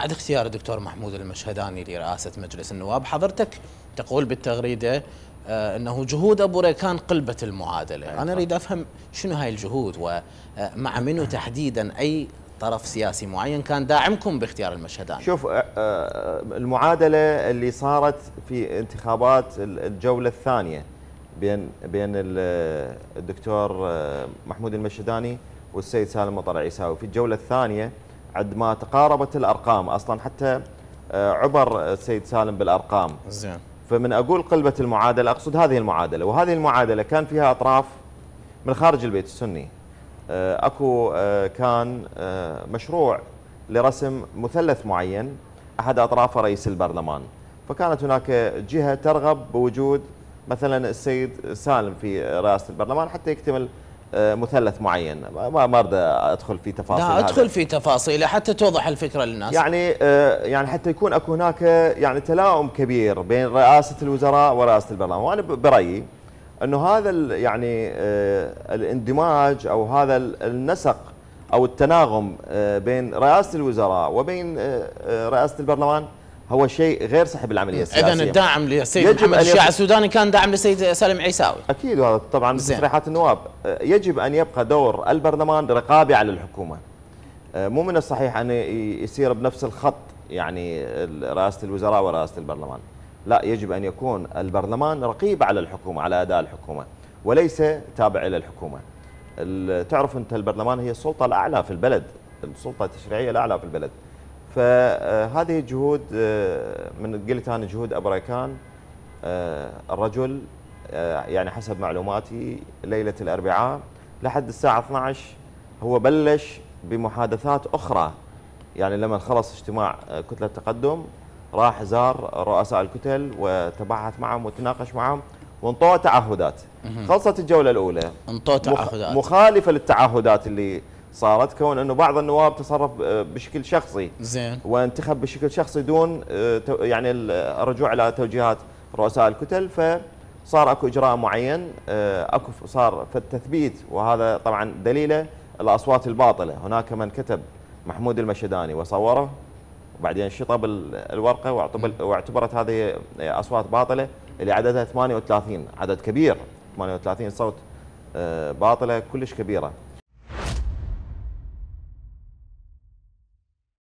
بعد اختيار الدكتور محمود المشهداني لرئاسة مجلس النواب. حضرتك تقول بالتغريدة آه إنه جهود أبو ريكان قلبت المعادلة، أنا أريد أفهم شنو هاي الجهود ومع منو تحديدا أي طرف سياسي معين كان داعمكم باختيار المشهداني؟ شوف آه، آه، المعادلة اللي صارت في انتخابات الجولة الثانية بين بين الدكتور آه، محمود المشهداني والسيد سالم مطر عيساوي. في الجولة الثانية عندما تقاربت الأرقام أصلا حتى عبر السيد سالم بالأرقام. زين. فمن أقول قلبة المعادلة أقصد هذه المعادلة. وهذه المعادلة كان فيها أطراف من خارج البيت السني. آه، أكو آه، كان آه، مشروع لرسم مثلث معين أحد اطرافه رئيس البرلمان. فكانت هناك جهة ترغب بوجود مثلا السيد سالم في رئاسة البرلمان حتى يكتمل مثلث معين. ما ما أريد أدخل في تفاصيل لا أدخل في تفاصيل حتى توضح الفكرة للناس. يعني يعني حتى يكون أكو هناك يعني تلاؤم كبير بين رئاسة الوزراء ورئاسة البرلمان. وأنا برأيي أنه هذا يعني آه، الاندماج أو هذا النسق أو التناغم آه، بين رئاسة الوزراء وبين آه، رئاسة البرلمان هو شيء غير صحي بالعملية السياسية. اذا الداعم للسيد محمد الشيع السوداني كان داعم للسيد سالم عيساوي. أكيد وهذا طبعا تصريحات النواب. يجب أن يبقى دور البرلمان رقابي على الحكومة. مو من الصحيح أن يسير بنفس الخط يعني رئاسة الوزراء ورئاسة البرلمان. لا يجب أن يكون البرلمان رقيب على الحكومة على أداء الحكومة وليس تابع إلى الحكومة. تعرف أنت البرلمان هي السلطة الأعلى في البلد السلطة التشريعية الأعلى في البلد. فهذه جهود آه، من قلت أنا جهود أبريكان آه، الرجل آه، يعني حسب معلوماتي ليلة الأربعاء لحد الساعة 12 هو بلش بمحادثات أخرى. يعني لما خلص اجتماع كتلة التقدم راح زار رؤساء الكتل وتباحث معهم وتناقش معهم وانطوى تعهدات. خلصت الجولة الأولى. انطوى تعهدات. مخالفة للتعهدات اللي صارت كون انه بعض النواب تصرف آه، بشكل شخصي. زين. وانتخب بشكل شخصي دون آه، يعني الرجوع إلى توجيهات رؤساء الكتل. فصار اكو اجراء معين آه، اكو صار في التثبيت وهذا طبعا دليله الاصوات الباطلة. هناك من كتب محمود المشداني وصوره وبعدين شطب الورقة واعتبرت هذه اصوات باطلة اللي عددها 38 عدد كبير 38 صوت باطلة كلش كبيرة.